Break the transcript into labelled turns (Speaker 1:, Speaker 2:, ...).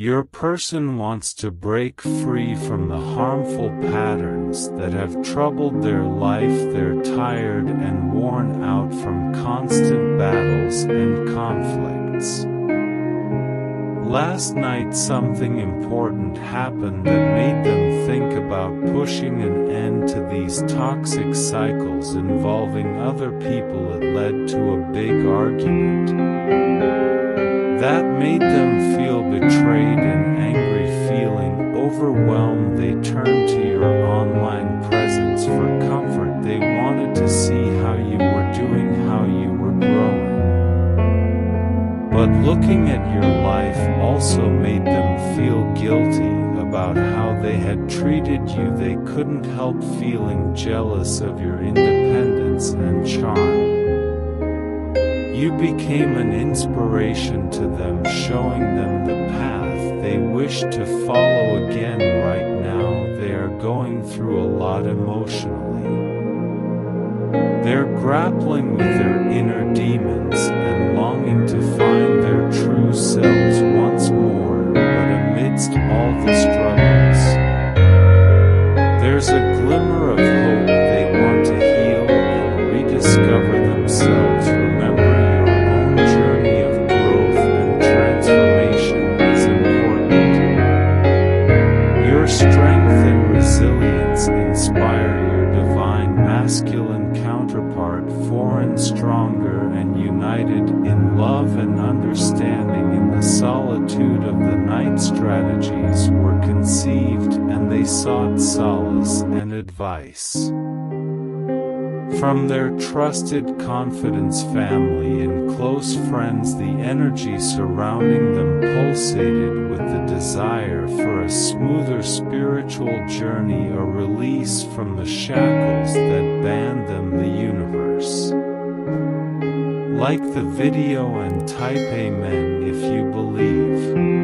Speaker 1: Your person wants to break free from the harmful patterns that have troubled their life. They're tired and worn out from constant battles and conflicts. Last night something important happened that made them think about pushing an end to these toxic cycles involving other people. It led to a big argument. That made them feel betrayed But looking at your life also made them feel guilty about how they had treated you they couldn't help feeling jealous of your independence and charm. You became an inspiration to them showing them the path they wish to follow again right now they are going through a lot emotionally. They're grappling with their inner demons and longing to find struggles, there's a glimmer of hope they want to heal and rediscover themselves. Remember your own journey of growth and transformation is important. Your strength and resilience inspire your divine masculine counterpart, foreign stronger and united in love and understanding in the solitude of the night strategies conceived and they sought solace and advice. From their trusted confidence family and close friends the energy surrounding them pulsated with the desire for a smoother spiritual journey a release from the shackles that band them the universe. Like the video and Taipei Men if you believe.